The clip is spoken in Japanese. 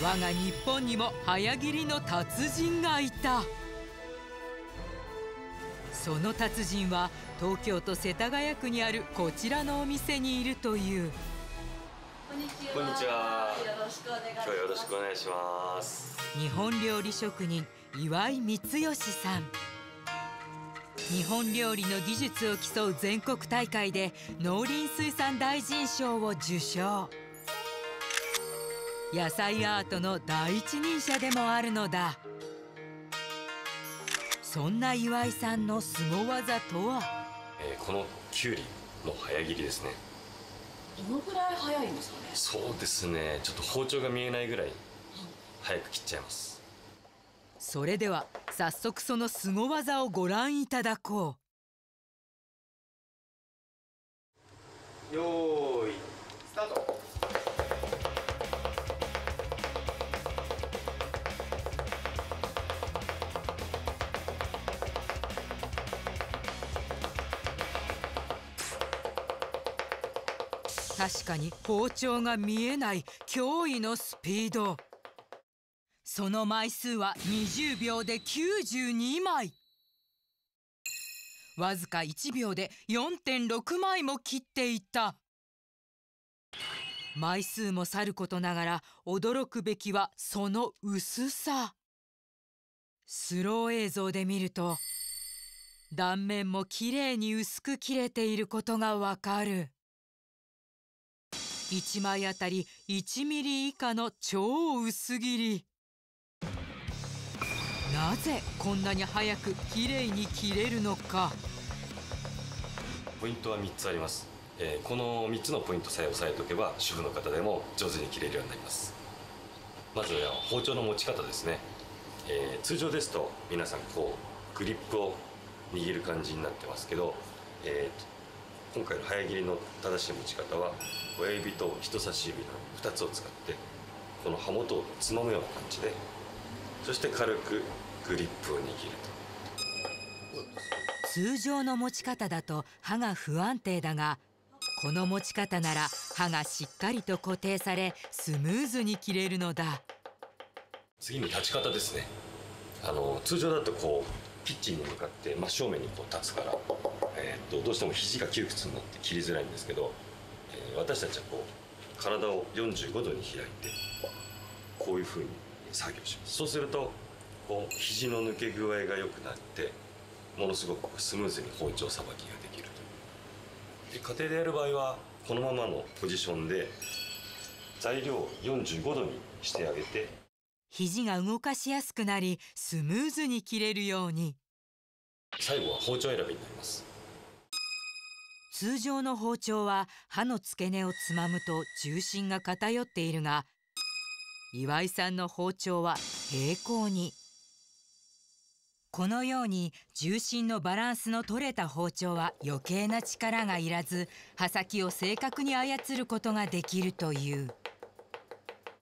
我が日本にも早切りの達人がいた。その達人は東京都世田谷区にあるこちらのお店にいるという。こんにちは。こんにちは。よろしくお願いします。今日はよろしくお願いします。日本料理職人岩井光義さん。日本料理の技術を競う全国大会で農林水産大臣賞を受賞野菜アートの第一人者でもあるのだ。そんな岩井さんの凄技とは？えーこのきゅうりの早切りですね。どのくらい早いんですかね？そうですね。ちょっと包丁が見えないぐらい早く切っちゃいます。それでは早速その凄技をご覧いただこよ確かに包丁が見えない驚異のスピード。その枚数は20秒で92枚。わずか1秒で4.6枚も切っていった。枚数もさることながら驚くべきはその薄さ。スロー映像で見ると断面もきれいに薄く切れていることがわかる。1枚あたり1ミリ以下の超薄切り。なぜこんなに早くきれいに切れるのか。ポイントは3つあります、えーこの3つのポイントさえ押さえておけば主婦の方でも上手に切れるようになります。まずは包丁の持ち方ですね、えー通常ですと皆さんこうグリップを握る感じになってますけど、えー今回の早切りの正しい持ち方は親指と人差し指の2つを使ってこの刃元をつまむような感じでそして軽くグリップを握る通常の持ち方だと刃が不安定だがこの持ち方なら刃がしっかりと固定されスムーズに切れるのだ。次に立ち方ですね。あの通常だとこうキッチンに向かって真正面にこう立つから、とどうしても肘が窮屈になって切りづらいんですけど、えー私たちはこう体を45度に開いてこういう風に作業します。そうするとこう肘の抜け具合が良くなってものすごくスムーズに包丁さばきができるという。で家庭でやる場合はこのままのポジションで材料を45度にしてあげて肘が動かしやすくなりスムーズに切れるように。最後は包丁選びになります通常の包丁は刃の付け根をつまむと重心が偏っているが岩井さんの包丁は平行にこのように重心のバランスの取れた包丁は余計な力がいらず刃先を正確に操ることができるという。